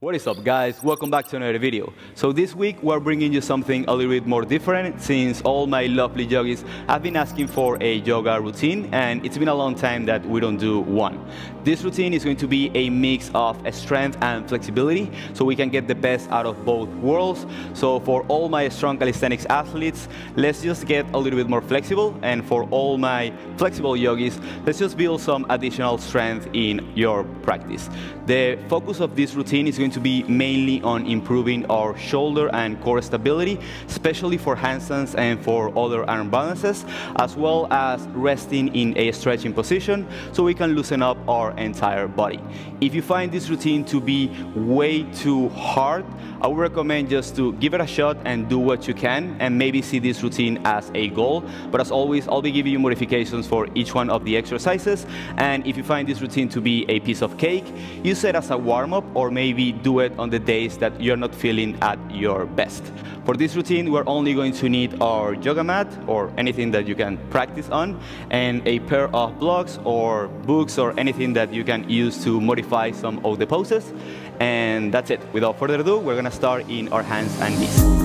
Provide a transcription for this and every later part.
What is up guys, welcome back to another video. So this week we're bringing you something a little bit more different since all my lovely yogis have been asking for a yoga routine and it's been a long time that we don't do one. This routine is going to be a mix of strength and flexibility so we can get the best out of both worlds. So for all my strong calisthenics athletes, let's just get a little bit more flexible and for all my flexible yogis, let's just build some additional strength in your practice. The focus of this routine is going going to be mainly on improving our shoulder and core stability, especially for handstands and for other arm balances, as well as resting in a stretching position so we can loosen up our entire body. If you find this routine to be way too hard, I would recommend just to give it a shot and do what you can and maybe see this routine as a goal. But as always, I'll be giving you modifications for each one of the exercises. And if you find this routine to be a piece of cake, use it as a warm-up or maybe do it on the days that you're not feeling at your best. For this routine, we're only going to need our yoga mat or anything that you can practice on and a pair of blocks or books or anything that you can use to modify some of the poses. And that's it. Without further ado, we're gonna start in our hands and knees.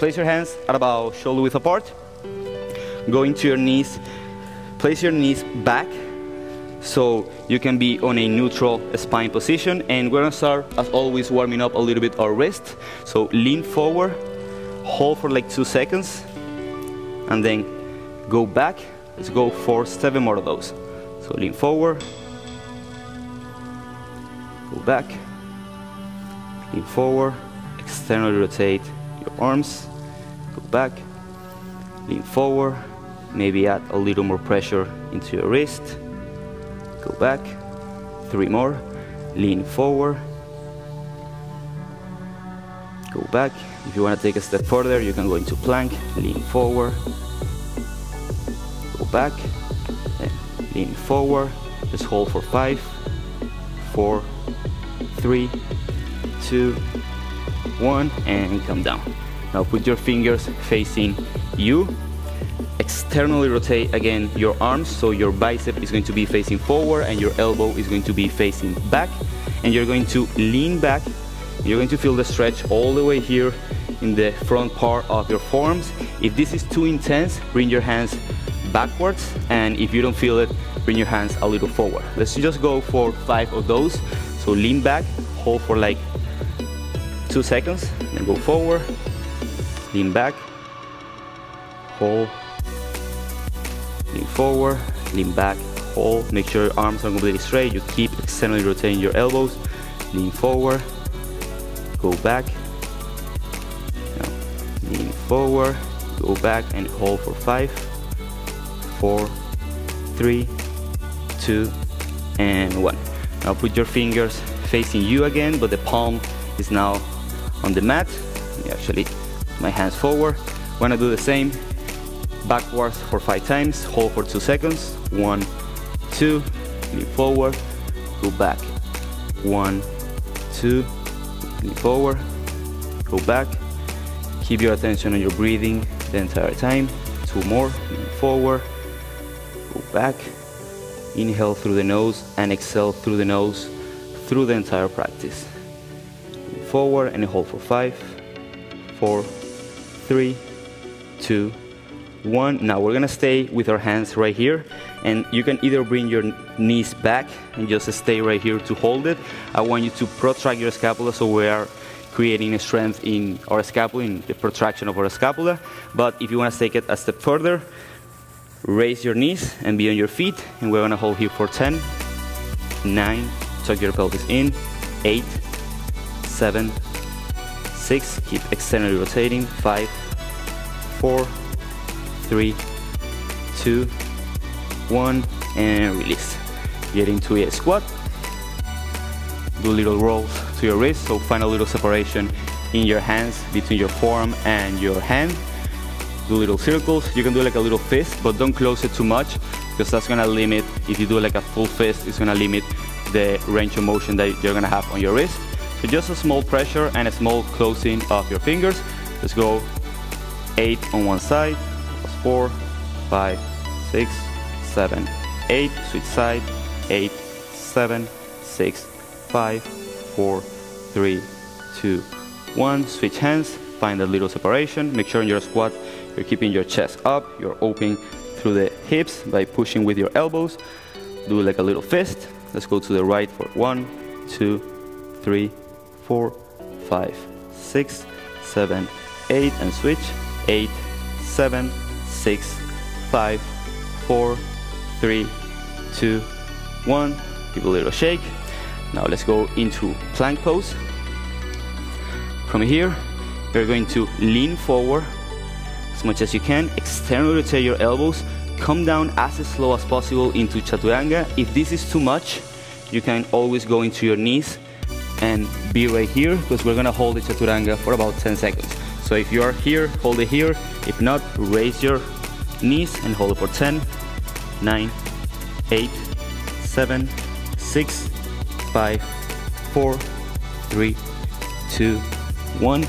Place your hands at about shoulder width apart. Go into your knees. Place your knees back so you can be on a neutral spine position. And we're gonna start, as always, warming up a little bit our wrist. So lean forward, hold for like two seconds, and then go back. Let's go for seven more of those. So lean forward, go back, lean forward, externally rotate your arms, go back, lean forward, maybe add a little more pressure into your wrist, go back, three more, lean forward, go back. If you want to take a step further, you can go into plank, lean forward, go back, lean forward, just hold for five, four, three, two, one and come down now put your fingers facing you. Externally rotate again your arms so your bicep is going to be facing forward and your elbow is going to be facing back. And you're going to lean back. You're going to feel the stretch all the way here in the front part of your forearms. If this is too intense bring your hands backwards. And if you don't feel it bring your hands a little forward. Let's just go for five of those. So lean back hold for like two seconds, then go forward, lean back, hold, lean forward, lean back, hold. Make sure your arms are completely straight. You keep externally rotating your elbows. Lean forward, go back, now, lean forward, go back and hold for five, four, three, two, and one. Now put your fingers facing you again, but the palm is now on the mat. Actually, my hands forward. Wanna do the same, backwards for five times, hold for two seconds. One, two, lean forward, go back. One, two, lean forward, go back. Keep your attention on your breathing the entire time. Two more, lean forward, go back. Inhale through the nose and exhale through the nose through the entire practice forward and hold for five, four, three, two, one. Now we're gonna stay with our hands right here and you can either bring your knees back and just stay right here to hold it. I want you to protract your scapula so we are creating a strength in our scapula, in the protraction of our scapula. But if you wanna take it a step further, raise your knees and be on your feet and we're gonna hold here for 10, 9, tuck your pelvis in, 8, seven, six, keep externally rotating, five, four, three, two, one, and release. Get into a squat, do little rolls to your wrist, so find a little separation in your hands between your forearm and your hand. Do little circles, you can do like a little fist, but don't close it too much, because that's gonna limit, if you do like a full fist, it's gonna limit the range of motion that you're gonna have on your wrist. So just a small pressure and a small closing of your fingers. Let's go. Eight on one side, four, five, six, seven, eight, switch side, eight, seven, six, five, four, three, two, one, switch hands, find a little separation, make sure in your squat you're keeping your chest up, you're opening through the hips by pushing with your elbows, do like a little fist, let's go to the right for one, two, three, four, five, six, seven, eight, and switch, eight, seven, six, five, four, three, two, one, give a little shake, now let's go into plank pose, from here, you're going to lean forward as much as you can, externally rotate your elbows, come down as slow as possible into chaturanga. If this is too much, you can always go into your knees and be right here because we're gonna hold the chaturanga for about 10 seconds. So if you are here, hold it here. If not, raise your knees and hold it for 10, 9, 8, 7, 6, 5, 4, 3, 2, one,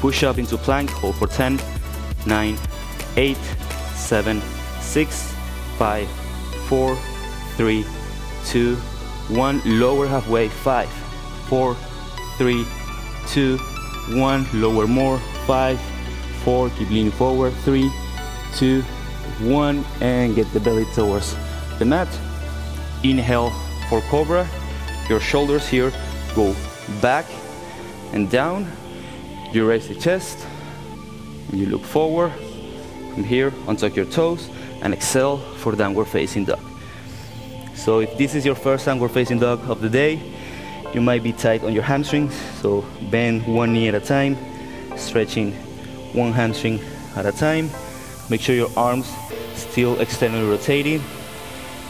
push up into plank, hold for 10, 9, 8, 7, 6, 5, 4, 3, 2, 1, lower halfway, 5, 4, 3, 2, 1, lower more, 5, 4, keep leaning forward, Three, two, one. and get the belly towards the mat. Inhale for Cobra, your shoulders here go back and down, you raise the chest, you look forward, from here, untuck your toes, and exhale for downward facing dog. So if this is your first downward facing dog of the day, you might be tight on your hamstrings, so bend one knee at a time, stretching one hamstring at a time. Make sure your arms still externally rotating.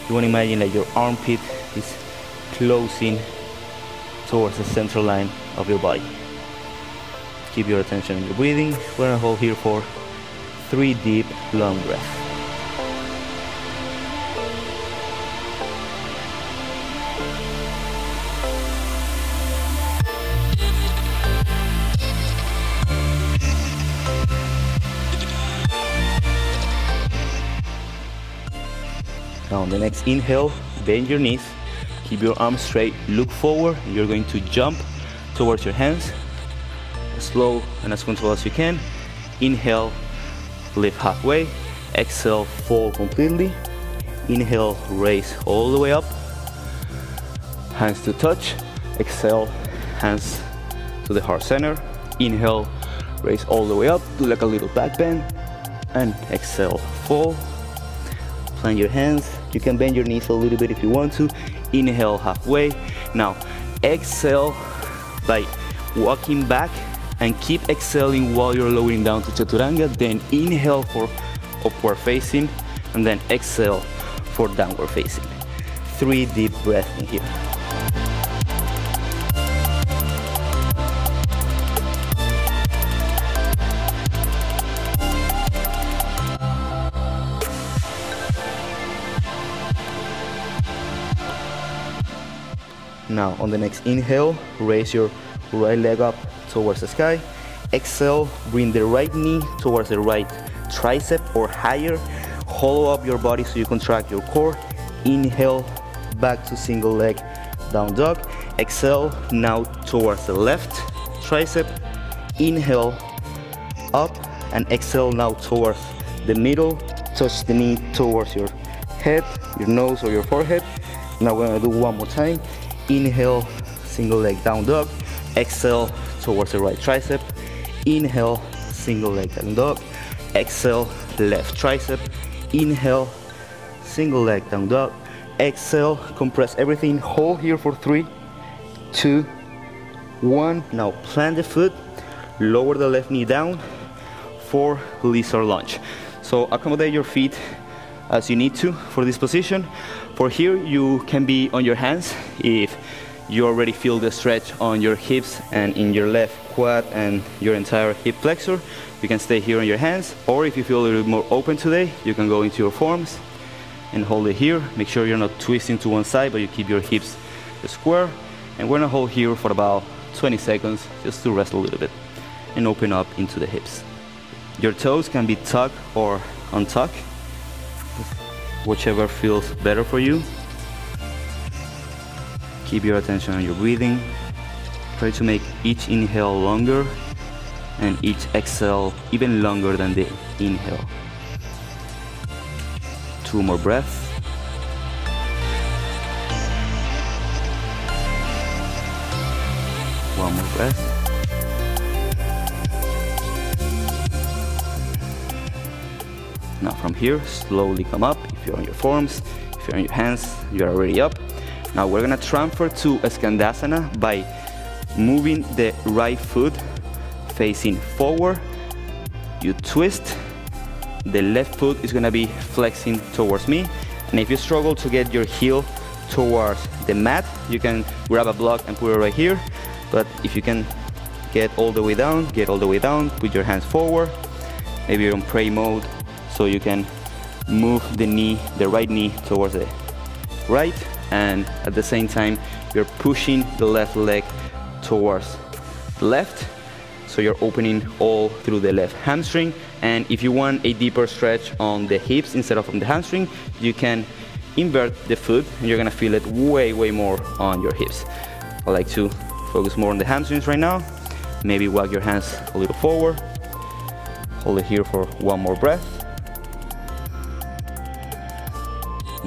You want to imagine that your armpit is closing towards the central line of your body. Keep your attention on your breathing. We're gonna hold here for three deep, long breaths. On the next inhale, bend your knees, keep your arms straight, look forward, you're going to jump towards your hands, slow and as controlled as you can. Inhale, lift halfway. Exhale, fall completely. Inhale, raise all the way up. Hands to touch. Exhale, hands to the heart center. Inhale, raise all the way up. Do like a little back bend. And exhale, fall. Plant your hands. You can bend your knees a little bit if you want to. Inhale halfway. Now, exhale by walking back and keep exhaling while you're lowering down to chaturanga then inhale for upward facing and then exhale for downward facing three deep breaths in here Now on the next inhale, raise your right leg up towards the sky. Exhale, bring the right knee towards the right tricep or higher. Hollow up your body so you contract your core. Inhale, back to single leg down dog. Exhale, now towards the left tricep. Inhale, up, and exhale now towards the middle. Touch the knee towards your head, your nose, or your forehead. Now we're gonna do one more time. Inhale, single leg down dog. Exhale towards the right tricep. Inhale, single leg down dog. Exhale, left tricep. Inhale, single leg down dog. Exhale, compress everything. Hold here for three, two, one. Now plant the foot, lower the left knee down for lizard lunge. So accommodate your feet as you need to for this position. For here, you can be on your hands if you already feel the stretch on your hips and in your left quad and your entire hip flexor. You can stay here on your hands, or if you feel a little more open today, you can go into your forms and hold it here. Make sure you're not twisting to one side, but you keep your hips square. And we're gonna hold here for about 20 seconds just to rest a little bit and open up into the hips. Your toes can be tucked or untucked, whichever feels better for you. Keep your attention on your breathing. Try to make each inhale longer and each exhale even longer than the inhale. Two more breaths. One more breath. Now from here, slowly come up. If you're on your forms, if you're on your hands, you're already up. Now we're gonna transfer to Skandasana by moving the right foot facing forward. You twist. The left foot is gonna be flexing towards me. And if you struggle to get your heel towards the mat, you can grab a block and put it right here. But if you can get all the way down, get all the way down, put your hands forward. Maybe you're in pray mode, so you can move the knee, the right knee towards the right, and at the same time, you're pushing the left leg towards left. So you're opening all through the left hamstring. And if you want a deeper stretch on the hips instead of on the hamstring, you can invert the foot and you're gonna feel it way, way more on your hips. I like to focus more on the hamstrings right now. Maybe walk your hands a little forward. Hold it here for one more breath.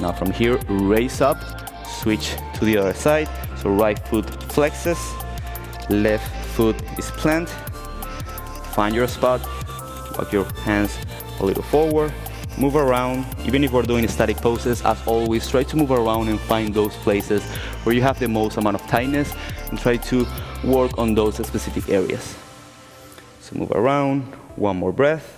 Now from here, raise up, switch to the other side. So right foot flexes, left foot is planted. Find your spot, walk your hands a little forward, move around. Even if we're doing static poses, as always, try to move around and find those places where you have the most amount of tightness and try to work on those specific areas. So move around, one more breath.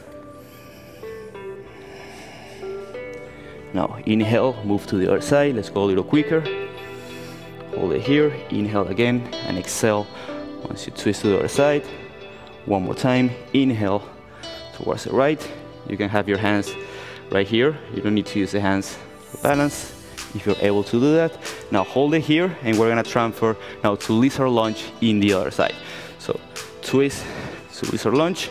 Now inhale, move to the other side. Let's go a little quicker. Hold it here, inhale again, and exhale once you twist to the other side. One more time, inhale towards the right. You can have your hands right here. You don't need to use the hands for balance if you're able to do that. Now hold it here and we're gonna transfer now to lizard lunge in the other side. So twist to lizard lunge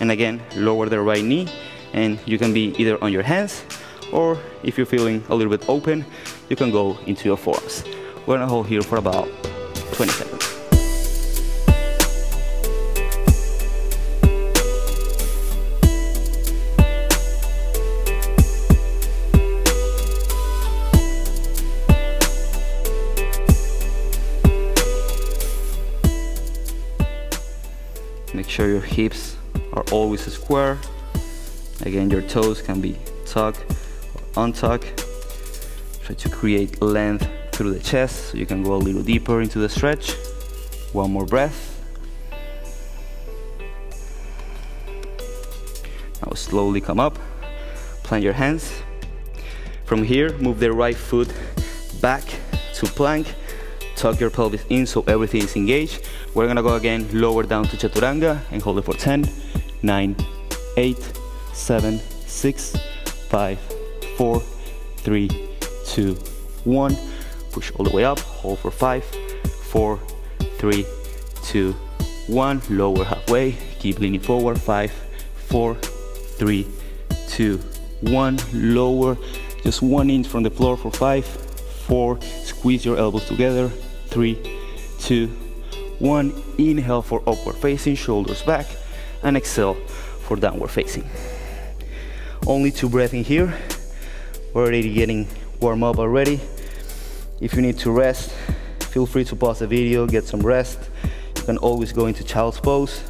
and again lower the right knee and you can be either on your hands or if you're feeling a little bit open, you can go into your forearms. We're gonna hold here for about 20 seconds. Make sure your hips are always square. Again, your toes can be tucked untuck. Try to create length through the chest so you can go a little deeper into the stretch. One more breath. Now slowly come up, plant your hands. From here, move the right foot back to plank. Tuck your pelvis in so everything is engaged. We're gonna go again, lower down to Chaturanga and hold it for 10, 9, 8, 7, 6, 5, four, three, two, one. Push all the way up, hold for five, four, three, two, one. Lower halfway, keep leaning forward, five, four, three, two, one. Lower, just one inch from the floor for five, four, squeeze your elbows together, three, two, one. Inhale for upward facing, shoulders back, and exhale for downward facing. Only two breaths in here already getting warm up already. If you need to rest, feel free to pause the video, get some rest. You can always go into child's pose.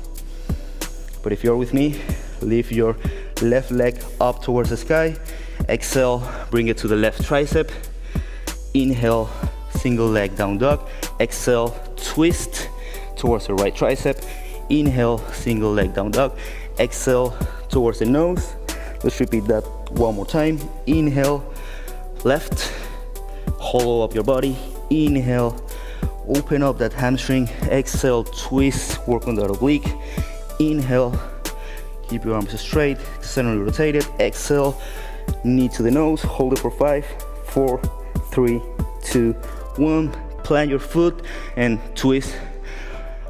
But if you're with me, lift your left leg up towards the sky. Exhale, bring it to the left tricep. Inhale, single leg down dog. Exhale, twist towards the right tricep. Inhale, single leg down dog. Exhale towards the nose. Let's repeat that one more time. Inhale, left, hollow up your body. Inhale, open up that hamstring. Exhale, twist, work on that oblique. Inhale, keep your arms straight, externally rotated. Exhale, knee to the nose, hold it for five, four, three, two, one. Plant your foot and twist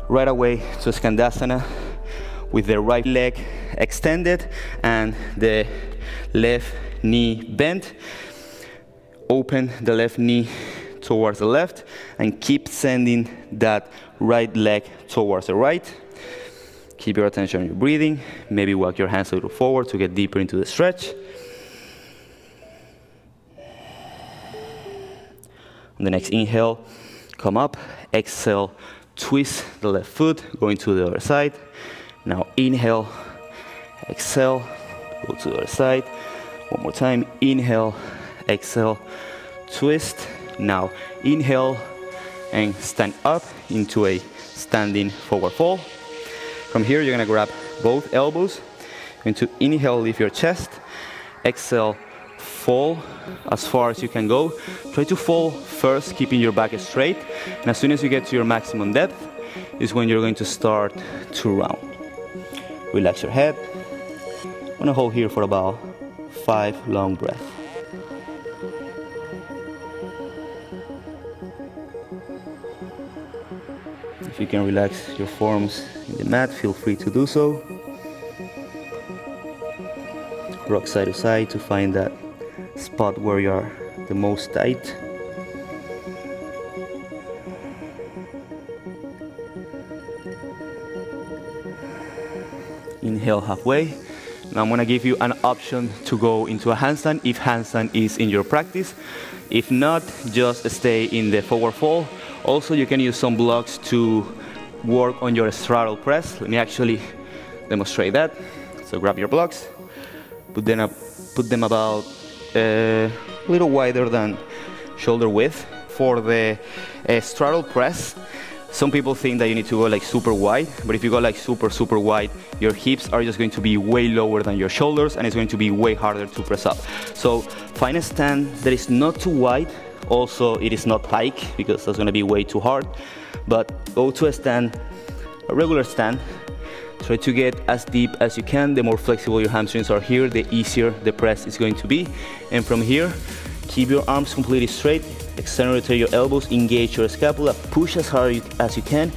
right away to Skandasana with the right leg extended and the left knee bent. Open the left knee towards the left and keep sending that right leg towards the right. Keep your attention on your breathing. Maybe walk your hands a little forward to get deeper into the stretch. On the next inhale, come up. Exhale, twist the left foot, going to the other side. Now inhale, exhale, go to the other side. One more time, inhale, exhale, twist. Now inhale and stand up into a standing forward fold. From here, you're gonna grab both elbows. Going to inhale, lift your chest. Exhale, fall as far as you can go. Try to fall first, keeping your back straight. And as soon as you get to your maximum depth, is when you're going to start to round. Relax your head. I'm gonna hold here for about five long breaths. If you can relax your forms in the mat, feel free to do so. Rock side to side to find that spot where you are the most tight. Inhale halfway. Now I'm gonna give you an option to go into a handstand if handstand is in your practice. If not, just stay in the forward fold. Also, you can use some blocks to work on your straddle press. Let me actually demonstrate that. So grab your blocks, put them, up, put them about a little wider than shoulder width. For the uh, straddle press, some people think that you need to go like super wide, but if you go like super, super wide, your hips are just going to be way lower than your shoulders and it's going to be way harder to press up. So find a stand that is not too wide. Also, it is not pike because that's gonna be way too hard. But go to a stand, a regular stand, Try to get as deep as you can. The more flexible your hamstrings are here, the easier the press is going to be. And from here, keep your arms completely straight. External rotate your elbows, engage your scapula, push as hard as you can,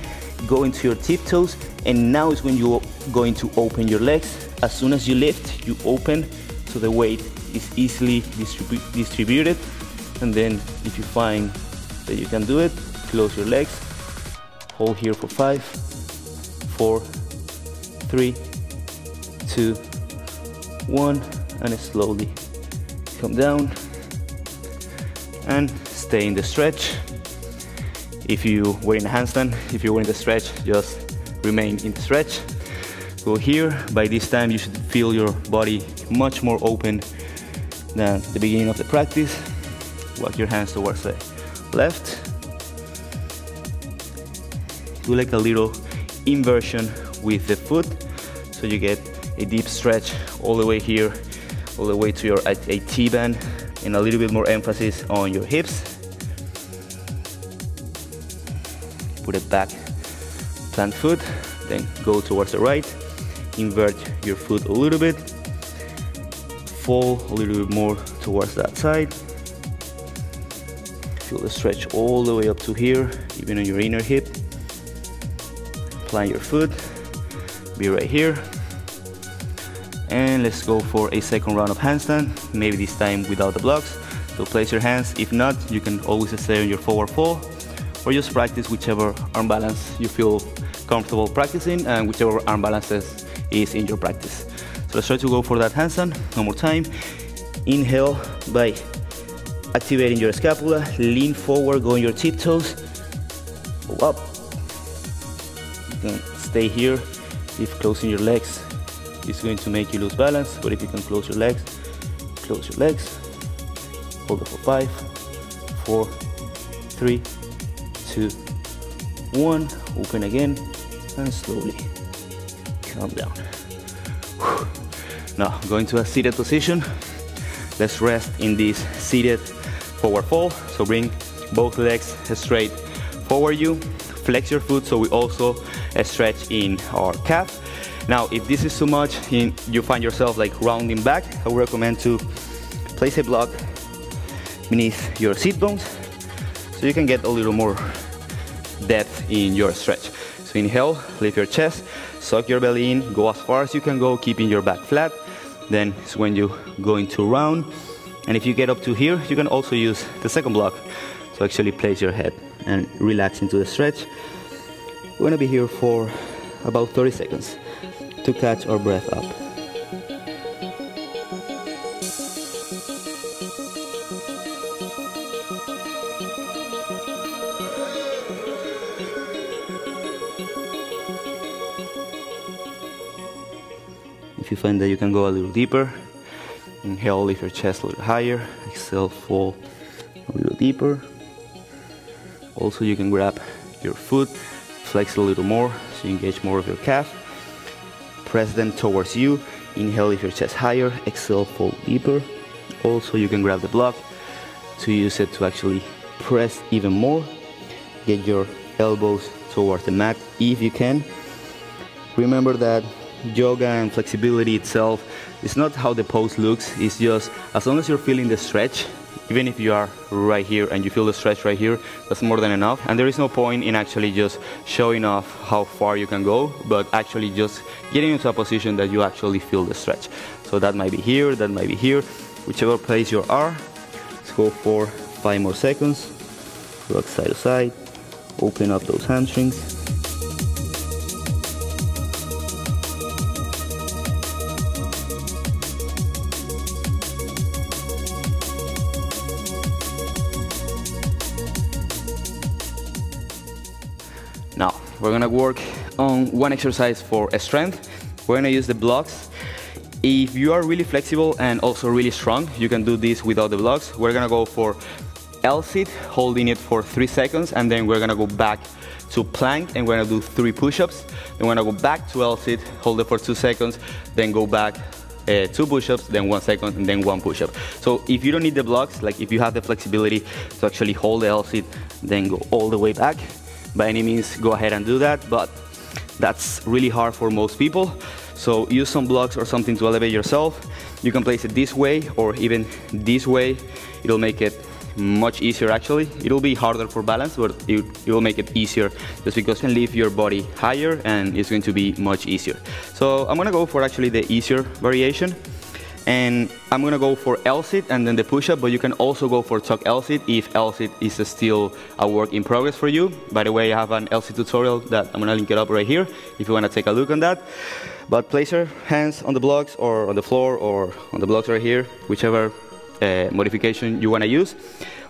go into your tiptoes, and now is when you're going to open your legs. As soon as you lift, you open so the weight is easily distribu distributed. And then if you find that you can do it, close your legs, hold here for five, four, three, two, one, and slowly come down and stay in the stretch. If you were in a handstand, if you were in the stretch, just remain in the stretch. Go here. By this time, you should feel your body much more open than the beginning of the practice. Walk your hands towards the left. Do like a little inversion with the foot so you get a deep stretch all the way here all the way to your IT band and a little bit more emphasis on your hips put it back plant foot then go towards the right invert your foot a little bit fall a little bit more towards that side. Feel the stretch all the way up to here even on your inner hip. Plant your foot be right here. And let's go for a second round of handstand maybe this time without the blocks. So place your hands. If not you can always stay on your forward fold or just practice whichever arm balance you feel comfortable practicing and whichever arm balance is in your practice. So let's try to go for that handstand one more time. Inhale by activating your scapula. Lean forward go on your tiptoes. Go up. You can stay here if closing your legs is going to make you lose balance but if you can close your legs close your legs. Hold it for five four three two one. Open again and slowly calm down. Now going to a seated position. Let's rest in this seated forward fold. So bring both legs straight forward you. Flex your foot so we also eh, stretch in our calf. Now, if this is too much and you find yourself like rounding back, I would recommend to place a block beneath your sit bones so you can get a little more depth in your stretch. So inhale, lift your chest, suck your belly in, go as far as you can go, keeping your back flat. Then it's when you go into round. And if you get up to here, you can also use the second block to actually place your head and relax into the stretch. We're gonna be here for about 30 seconds to catch our breath up. Find that you can go a little deeper, inhale, lift your chest a little higher, exhale, fall a little deeper. Also, you can grab your foot, flex a little more so you engage more of your calf. Press them towards you. Inhale, lift your chest higher, exhale, fall deeper. Also, you can grab the block to use it to actually press even more. Get your elbows towards the mat if you can. Remember that yoga and flexibility itself is not how the pose looks, it's just as long as you're feeling the stretch, even if you are right here and you feel the stretch right here, that's more than enough. And there is no point in actually just showing off how far you can go, but actually just getting into a position that you actually feel the stretch. So that might be here, that might be here, whichever place you are. Let's go for five more seconds. Rock side to side, open up those hamstrings. We're gonna work on one exercise for strength. We're gonna use the blocks. If you are really flexible and also really strong, you can do this without the blocks. We're gonna go for L-sit, holding it for three seconds, and then we're gonna go back to plank, and we're gonna do three push-ups. Then we're gonna go back to L-sit, hold it for two seconds, then go back uh, two push-ups, then one second, and then one push-up. So if you don't need the blocks, like if you have the flexibility to actually hold the L-sit, then go all the way back, by any means go ahead and do that but that's really hard for most people. So use some blocks or something to elevate yourself. You can place it this way or even this way. It'll make it much easier actually. It'll be harder for balance but it, it will make it easier just because you can lift your body higher and it's going to be much easier. So I'm gonna go for actually the easier variation and I'm gonna go for L-sit and then the push-up, but you can also go for tuck L-sit if L-sit is still a work in progress for you. By the way, I have an L-sit tutorial that I'm gonna link it up right here if you wanna take a look on that. But place your hands on the blocks or on the floor or on the blocks right here, whichever uh, modification you wanna use.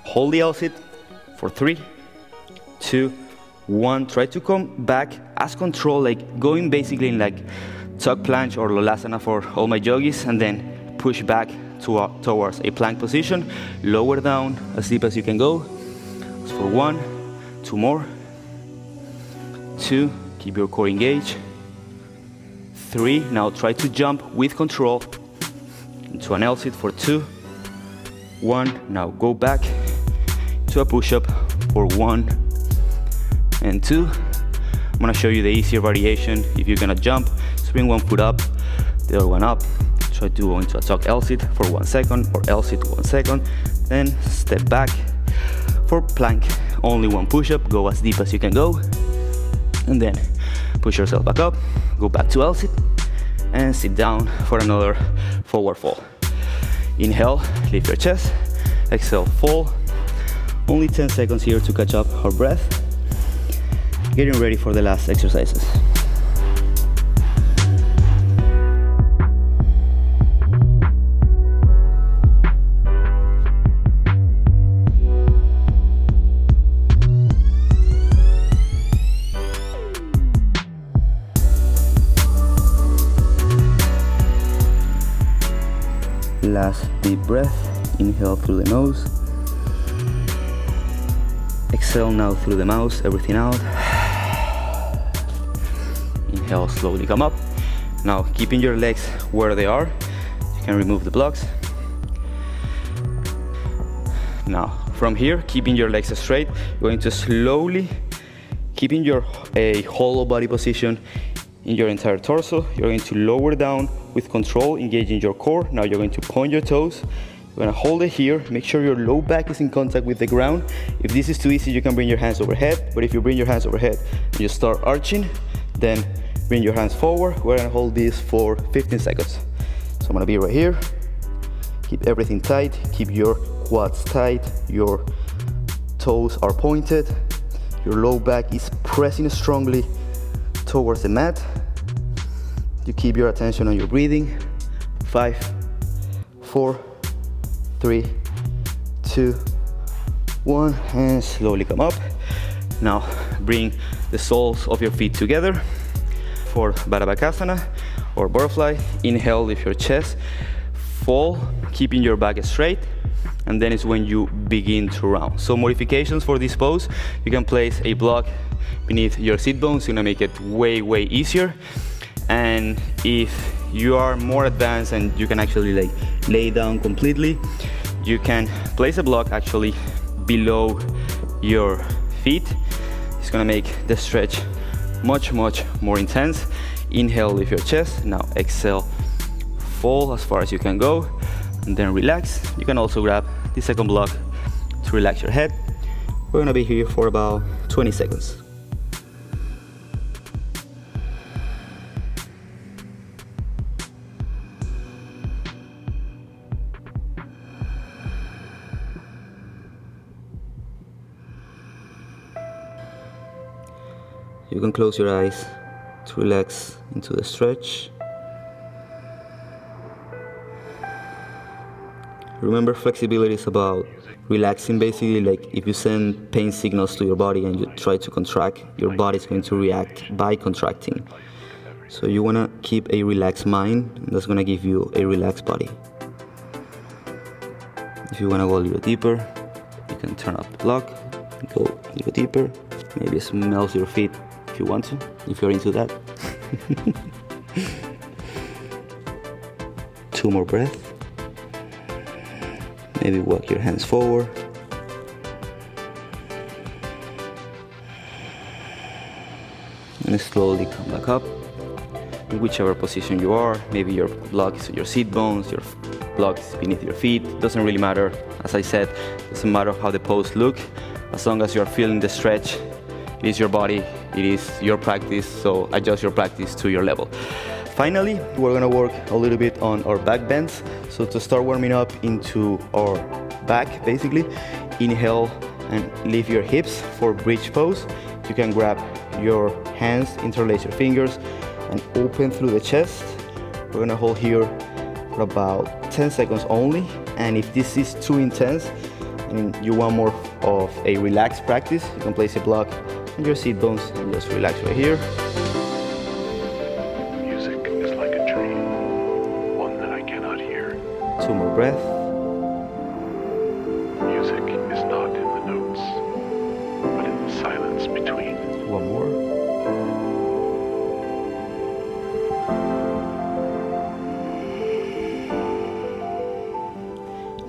Hold the L-sit for three, two, one. Try to come back as control, like going basically in like tuck planche or Lolasana for all my yogis, and then push back to, uh, towards a plank position, lower down as deep as you can go. For one, two more, two, keep your core engaged, three, now try to jump with control into an L-sit for two, one, now go back to a push-up for one and two. I'm gonna show you the easier variation. If you're gonna jump, swing one foot up, the other one up, try to go into a tuck L-sit for one second or L-sit one second, then step back for plank. Only one push-up, go as deep as you can go, and then push yourself back up, go back to L-sit, and sit down for another forward fall. Inhale, lift your chest, exhale, fall. Only 10 seconds here to catch up our breath. Getting ready for the last exercises. Deep breath, inhale through the nose. Exhale now through the mouth, everything out. Inhale, slowly come up. Now, keeping your legs where they are, you can remove the blocks. Now, from here, keeping your legs straight, you're going to slowly, keeping your a hollow body position in your entire torso, you're going to lower down with control, engaging your core. Now you're going to point your toes, you're gonna hold it here. Make sure your low back is in contact with the ground. If this is too easy, you can bring your hands overhead. But if you bring your hands overhead and you start arching, then bring your hands forward. We're gonna hold this for 15 seconds. So I'm gonna be right here. Keep everything tight. Keep your quads tight. Your toes are pointed. Your low back is pressing strongly towards the mat. You keep your attention on your breathing. Five, four, three, two, one, and slowly come up. Now bring the soles of your feet together for Baddha Bakasana or butterfly. Inhale, lift your chest, fall, keeping your back straight, and then it's when you begin to round. So modifications for this pose, you can place a block beneath your sit bones, it's gonna make it way, way easier. And if you are more advanced and you can actually like lay down completely, you can place a block actually below your feet. It's gonna make the stretch much, much more intense. Inhale, lift your chest. Now exhale, fall as far as you can go, and then relax. You can also grab the second block to relax your head. We're gonna be here for about 20 seconds. You can close your eyes to relax into the stretch. Remember flexibility is about relaxing basically like if you send pain signals to your body and you try to contract, your body is going to react by contracting. So you want to keep a relaxed mind that's going to give you a relaxed body. If you want to go a little deeper, you can turn up the block, go a little deeper, maybe smell your feet you want to, if you're into that. Two more breaths. Maybe walk your hands forward. And slowly come back up. In whichever position you are, maybe your block is your seat bones, your block is beneath your feet. Doesn't really matter. As I said, doesn't matter how the pose look. As long as you're feeling the stretch, it is your body, it is your practice, so adjust your practice to your level. Finally, we're gonna work a little bit on our back bends. So to start warming up into our back, basically, inhale and lift your hips for bridge pose. You can grab your hands, interlace your fingers, and open through the chest. We're gonna hold here for about 10 seconds only. And if this is too intense and you want more of a relaxed practice, you can place a block your seat bones and just relax right here. Music is like a dream, one that I cannot hear. Two more breaths.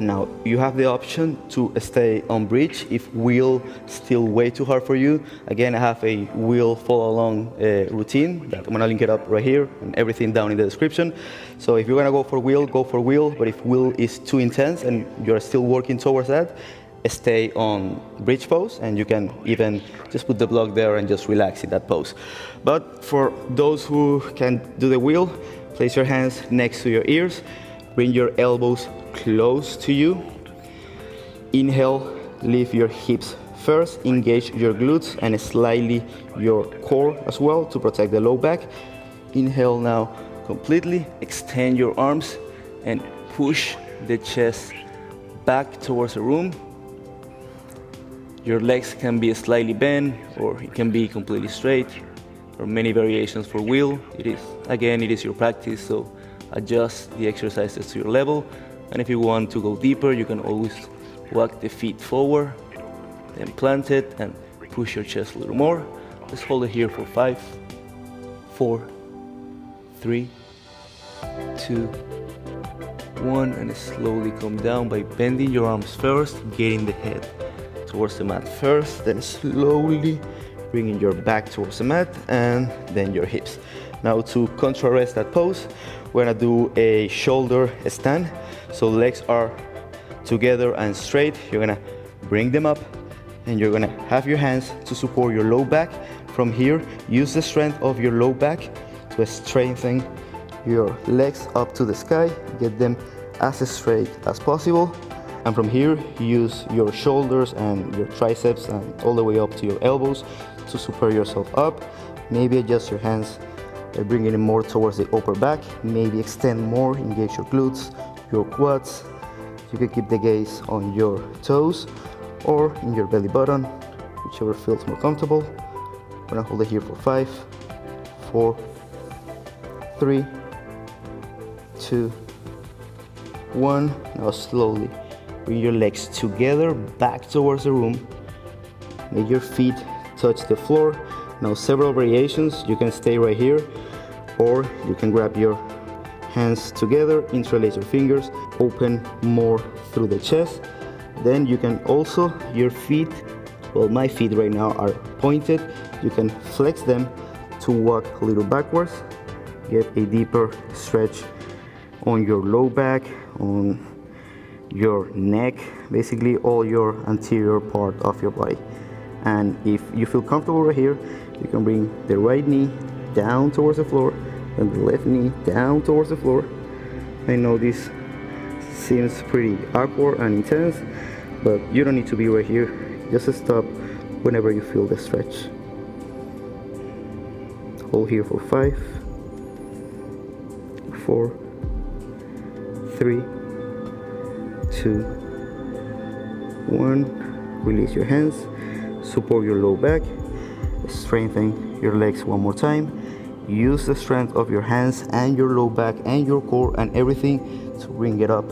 Now you have the option to stay on bridge if wheel still way too hard for you. Again, I have a wheel follow along uh, routine that I'm gonna link it up right here and everything down in the description. So if you're gonna go for wheel, go for wheel. But if wheel is too intense and you're still working towards that, stay on bridge pose and you can even just put the block there and just relax in that pose. But for those who can do the wheel, place your hands next to your ears, bring your elbows close to you. Inhale, lift your hips first, engage your glutes and slightly your core as well to protect the low back. Inhale now completely, extend your arms and push the chest back towards the room. Your legs can be slightly bent or it can be completely straight or many variations for wheel. It is, again, it is your practice, so adjust the exercises to your level and if you want to go deeper, you can always walk the feet forward, then plant it and push your chest a little more. Let's hold it here for five, four, three, two, one, and slowly come down by bending your arms first, getting the head towards the mat first, then slowly bringing your back towards the mat and then your hips. Now to contrarrest that pose, we're gonna do a shoulder stand. So legs are together and straight. You're gonna bring them up and you're gonna have your hands to support your low back. From here, use the strength of your low back to strengthen your legs up to the sky. Get them as straight as possible. And from here, use your shoulders and your triceps and all the way up to your elbows to support yourself up. Maybe adjust your hands by bringing it more towards the upper back. Maybe extend more, engage your glutes, your quads. You can keep the gaze on your toes or in your belly button, whichever feels more comfortable. I'm gonna hold it here for five, four, three, two, one. Now slowly bring your legs together back towards the room. Make your feet touch the floor. Now several variations. You can stay right here or you can grab your hands together, interlace your fingers, open more through the chest. Then you can also, your feet, well my feet right now are pointed. You can flex them to walk a little backwards. Get a deeper stretch on your low back, on your neck, basically all your anterior part of your body. And if you feel comfortable right here, you can bring the right knee down towards the floor and the left knee down towards the floor. I know this seems pretty awkward and intense, but you don't need to be right here. Just stop whenever you feel the stretch. Hold here for five, four, three, two, one. Release your hands, support your low back, strengthen your legs one more time. Use the strength of your hands and your low back and your core and everything to bring it up.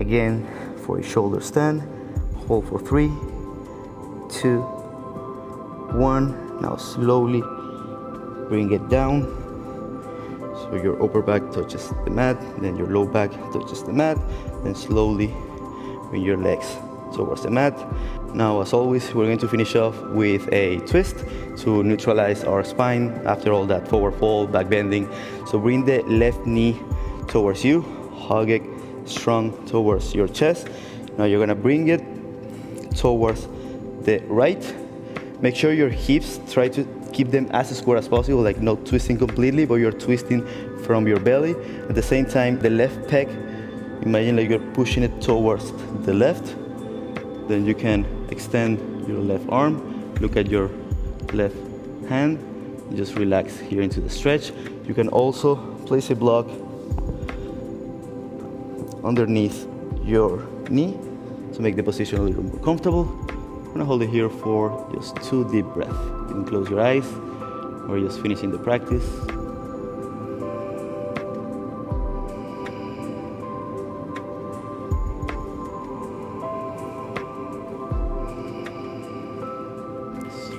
Again, for a shoulder stand, hold for three, two, one. Now slowly bring it down so your upper back touches the mat, then your low back touches the mat, then slowly bring your legs towards the mat. Now, as always, we're going to finish off with a twist to neutralize our spine after all that forward fold, back bending. So bring the left knee towards you, hug it strong towards your chest. Now you're gonna bring it towards the right. Make sure your hips, try to keep them as square as possible, like not twisting completely, but you're twisting from your belly. At the same time, the left pec, imagine like you're pushing it towards the left. Then you can extend your left arm, look at your left hand, just relax here into the stretch. You can also place a block underneath your knee to make the position a little more comfortable. I'm gonna hold it here for just two deep breaths. You can close your eyes. We're just finishing the practice.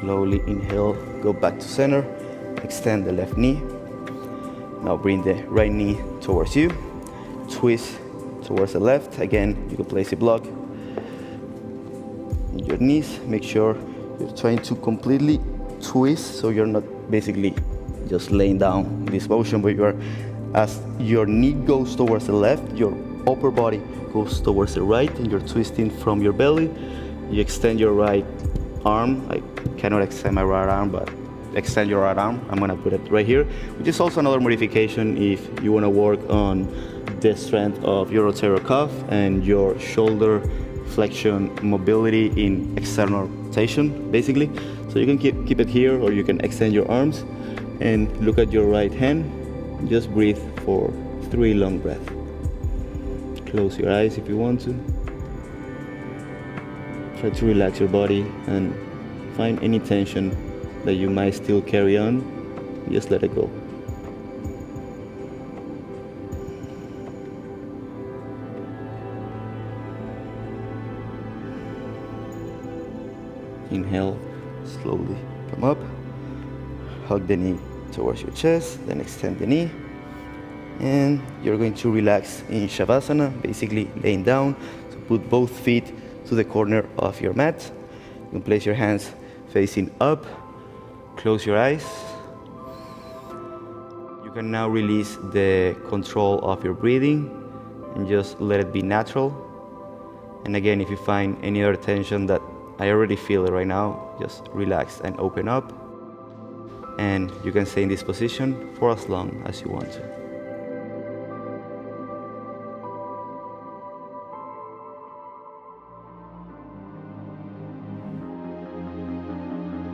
Slowly inhale, go back to center, extend the left knee. Now bring the right knee towards you, twist towards the left. Again, you can place a block in your knees. Make sure you're trying to completely twist so you're not basically just laying down this motion, but you're as your knee goes towards the left, your upper body goes towards the right, and you're twisting from your belly. You extend your right arm. I cannot extend my right arm, but extend your right arm. I'm gonna put it right here, which is also another modification if you wanna work on the strength of your rotator cuff and your shoulder flexion mobility in external rotation, basically. So you can keep, keep it here or you can extend your arms and look at your right hand. Just breathe for three long breaths. Close your eyes if you want to. Try to relax your body and find any tension that you might still carry on. Just let it go. Inhale, slowly come up. Hug the knee towards your chest, then extend the knee. And you're going to relax in Shavasana, basically laying down. So put both feet to the corner of your mat. You can place your hands facing up. Close your eyes. You can now release the control of your breathing and just let it be natural. And again, if you find any other tension that I already feel it right now, just relax and open up. And you can stay in this position for as long as you want to.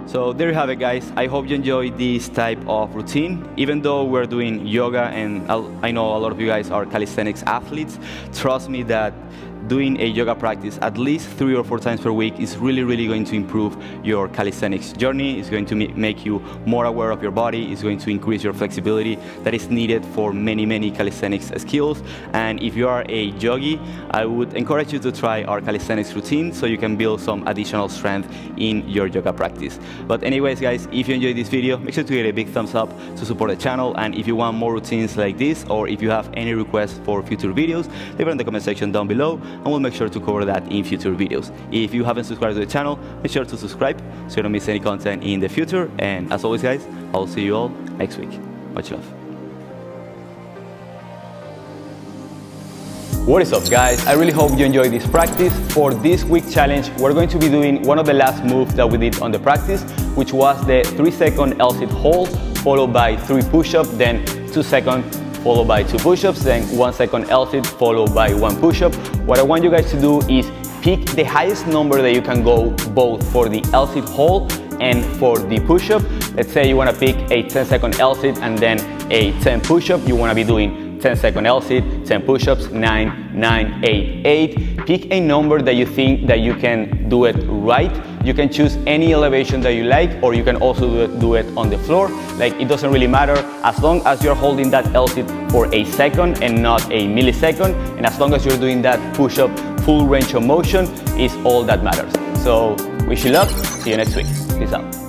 So there you have it guys. I hope you enjoy this type of routine. Even though we're doing yoga and I know a lot of you guys are calisthenics athletes, trust me that doing a yoga practice at least three or four times per week is really, really going to improve your calisthenics journey. It's going to make you more aware of your body. It's going to increase your flexibility that is needed for many, many calisthenics skills. And if you are a yogi, I would encourage you to try our calisthenics routine so you can build some additional strength in your yoga practice. But anyways, guys, if you enjoyed this video, make sure to give it a big thumbs up to support the channel. And if you want more routines like this, or if you have any requests for future videos, leave it in the comment section down below and we'll make sure to cover that in future videos. If you haven't subscribed to the channel, make sure to subscribe so you don't miss any content in the future. And as always guys, I'll see you all next week. Much love. What is up guys? I really hope you enjoyed this practice. For this week challenge, we're going to be doing one of the last moves that we did on the practice, which was the 3 second L-sit hold, followed by 3 push-up, then 2 second followed by two push-ups, then one second L-sit followed by one push-up. What I want you guys to do is pick the highest number that you can go both for the L-sit hold and for the push-up. Let's say you wanna pick a 10 second L-sit and then a 10 push-up. You wanna be doing 10 second L-sit, 10 push-ups, 9, 9, 8, 8. Pick a number that you think that you can do it right you can choose any elevation that you like or you can also do it, do it on the floor. Like it doesn't really matter as long as you're holding that L-sit for a second and not a millisecond. And as long as you're doing that push-up full range of motion is all that matters. So wish you luck. See you next week. Peace out.